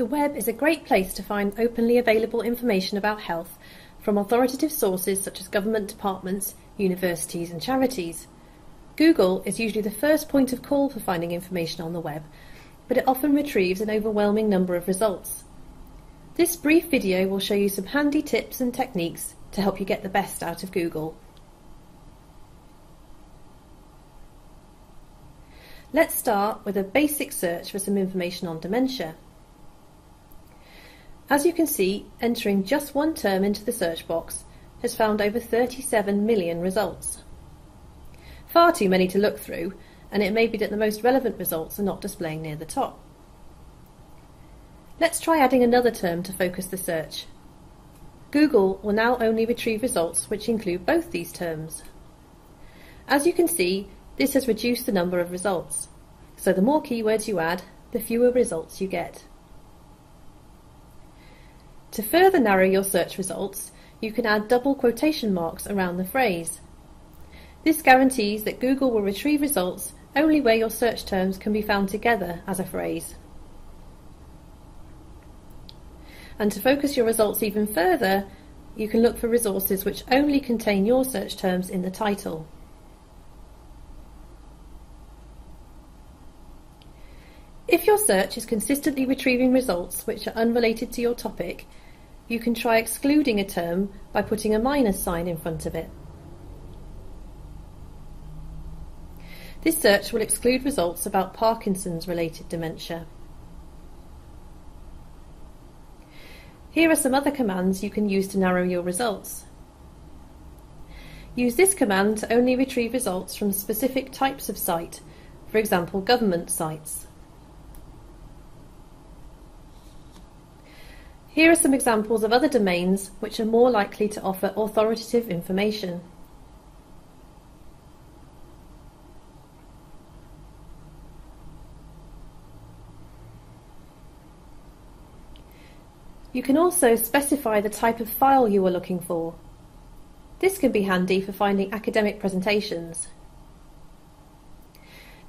The web is a great place to find openly available information about health from authoritative sources such as government departments, universities, and charities. Google is usually the first point of call for finding information on the web, but it often retrieves an overwhelming number of results. This brief video will show you some handy tips and techniques to help you get the best out of Google. Let's start with a basic search for some information on dementia. As you can see, entering just one term into the search box has found over 37 million results. Far too many to look through, and it may be that the most relevant results are not displaying near the top. Let's try adding another term to focus the search. Google will now only retrieve results which include both these terms. As you can see, this has reduced the number of results. So the more keywords you add, the fewer results you get. To further narrow your search results, you can add double quotation marks around the phrase. This guarantees that Google will retrieve results only where your search terms can be found together as a phrase. And to focus your results even further, you can look for resources which only contain your search terms in the title. If your search is consistently retrieving results which are unrelated to your topic, you can try excluding a term by putting a minus sign in front of it. This search will exclude results about Parkinson's related dementia. Here are some other commands you can use to narrow your results. Use this command to only retrieve results from specific types of site, for example government sites. Here are some examples of other domains which are more likely to offer authoritative information. You can also specify the type of file you are looking for. This can be handy for finding academic presentations.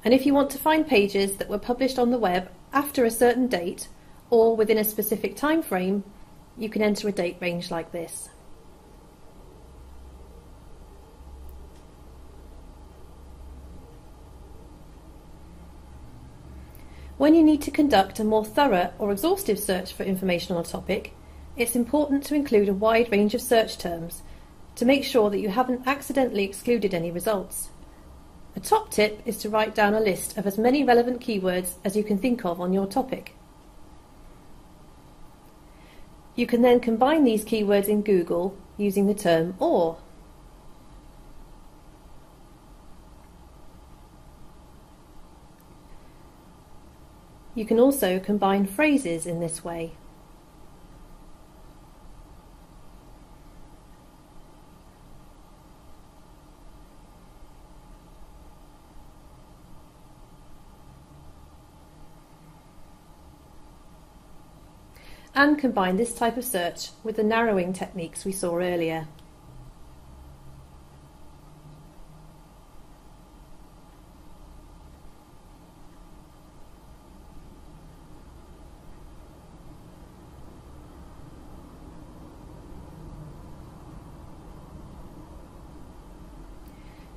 And if you want to find pages that were published on the web after a certain date or within a specific time frame, you can enter a date range like this. When you need to conduct a more thorough or exhaustive search for information on a topic, it's important to include a wide range of search terms to make sure that you haven't accidentally excluded any results. A top tip is to write down a list of as many relevant keywords as you can think of on your topic. You can then combine these keywords in Google using the term OR. You can also combine phrases in this way. And combine this type of search with the narrowing techniques we saw earlier.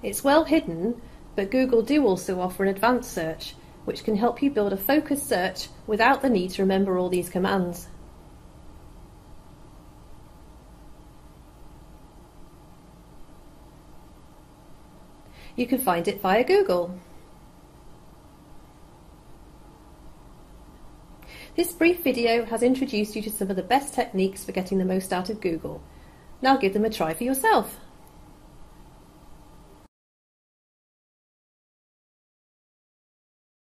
It's well hidden, but Google do also offer an advanced search, which can help you build a focused search without the need to remember all these commands. You can find it via Google. This brief video has introduced you to some of the best techniques for getting the most out of Google. Now give them a try for yourself.